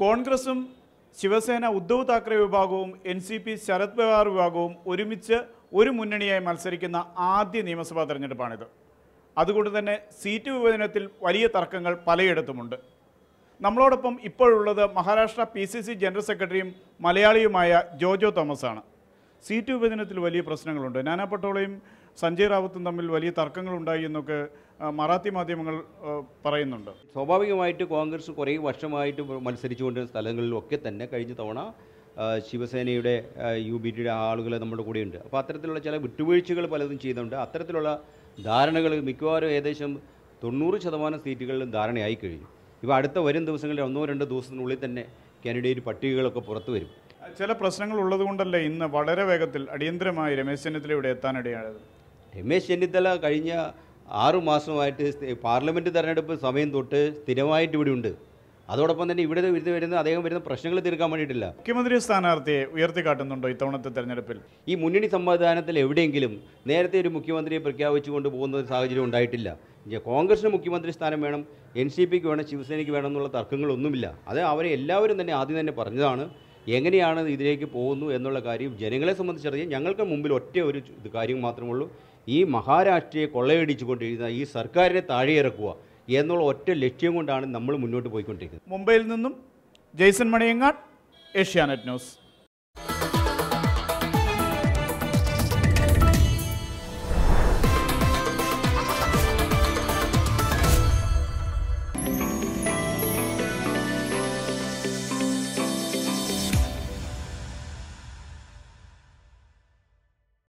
കോൺഗ്രസും ശിവസേന ഉദ്ധവ് താക്കറെ വിഭാഗവും N C P Sharad Pawar വിഭാഗവും ഒരുമിച്ച് ഒരു മുന്നണിയായി മത്സരിക്കുന്ന ആദ്യ നിയമസഭാ തെരഞ്ഞെടുപ്പാണിത്. അതുകൊണ്ട് തന്നെ സീറ്റ് വിഭജനത്തിൽ വലിയ തർക്കങ്ങൾ പലയിടത്തുമുണ്ട്. നമ്മളോടൊപ്പം ഇപ്പോഴുള്ളത് Maharashtra P C C general സെക്രട്ടറിയും മലയാളിയുമായ ജോജോ തോമസ് ആണ് സീറ്റ് വിഭജനത്തിൽ വലിയ പ്രശ്നങ്ങളുണ്ട്. നാനാ പട്ടോളയും സഞ്ജയ് റാവത്തും തമ്മിൽ വലിയ തർക്കങ്ങളുണ്ടായി എന്നൊക്കെ മറാത്തി മാധ്യമങ്ങൾ പറയുന്നുണ്ട്. സ്വാഭാവികമായിട്ട് കോൺഗ്രസ് കുറേ വർഷമായിട്ട് മത്സരിച്ചുകൊണ്ടിരുന്ന സ്ഥലങ്ങളിലൊക്കെ തന്നെ കഴിഞ്ഞ തവണ ശിവസേനയുടെ യു ബി ടിയുടെ ആളുകൾ നമ്മുടെ കൂടെയുണ്ട്. അപ്പോൾ അത്തരത്തിലുള്ള ചില വിട്ടുവീഴ്ചകൾ പലതും ചെയ്യുന്നുണ്ട് അത്തരത്തിലുള്ള ധാരണകൾ മിക്കവാറും ഏകദേശം തൊണ്ണൂറ് ശതമാനം സീറ്റുകളിലും ധാരണയായി കഴിഞ്ഞു. ഇപ്പോൾ അടുത്ത വരും ദിവസങ്ങളിൽ ഒന്നോ രണ്ടോ ദിവസത്തിനുള്ളിൽ തന്നെ കാൻഡിഡേറ്റ് പട്ടികകളൊക്കെ പുറത്തു വരും. ചില പ്രശ്നങ്ങൾ ഉള്ളതുകൊണ്ടല്ലേ ഇന്ന് വളരെ വേഗത്തിൽ അടിയന്തരമായി രമേശ് ചെന്നിത്തല ഇവിടെ എത്താനിടയായത്? രമേശ് ചെന്നിത്തല കഴിഞ്ഞ ആറു മാസമായിട്ട് പാർലമെന്റ് തെരഞ്ഞെടുപ്പ് സമയം തൊട്ട് സ്ഥിരമായിട്ട് ഇവിടെ ഉണ്ട്. അതോടൊപ്പം തന്നെ ഇവിടെ ഇരുന്ന് വരുന്ന അദ്ദേഹം വരുന്ന പ്രശ്നങ്ങൾ തീർക്കാൻ വേണ്ടിയിട്ടില്ല. മുഖ്യമന്ത്രി സ്ഥാനാർത്ഥിയെ ഉയർത്തിക്കാട്ടുന്നുണ്ടോ ഇത്തവണത്തെ തെരഞ്ഞെടുപ്പിൽ? ഈ മുന്നണി സംവിധാനത്തിൽ എവിടെയെങ്കിലും നേരത്തെ ഒരു മുഖ്യമന്ത്രിയെ പ്രഖ്യാപിച്ചുകൊണ്ട് പോകുന്ന ഒരു സാഹചര്യം ഉണ്ടായിട്ടില്ല. കോൺഗ്രസിന് മുഖ്യമന്ത്രി സ്ഥാനം വേണം എൻ സി പിക്ക് വേണം ശിവസേനയ്ക്ക് വേണം എന്നുള്ള തർക്കങ്ങളൊന്നുമില്ല. അത് അവരെ എല്ലാവരും തന്നെ ആദ്യം തന്നെ പറഞ്ഞതാണ് എങ്ങനെയാണ് ഇതിലേക്ക് പോകുന്നു എന്നുള്ള കാര്യം ജനങ്ങളെ സംബന്ധിച്ചറിയാം ഞങ്ങൾക്ക് മുമ്പിൽ ഒറ്റ ഒരു കാര്യം മാത്രമേ ഉള്ളൂ ഈ മഹാരാഷ്ട്രയെ കൊള്ളയടിച്ചുകൊണ്ടിരിക്കുന്ന ഈ സർക്കാരിനെ താഴെയിറക്കുക എന്നുള്ള ഒറ്റ ലക്ഷ്യം കൊണ്ടാണ് നമ്മൾ മുന്നോട്ട് പോയിക്കൊണ്ടിരിക്കുന്നത്. മുംബൈയിൽ നിന്നും ജെയ്സൺ മണിയങ്ങാട് ഏഷ്യാനെറ്റ് ന്യൂസ്.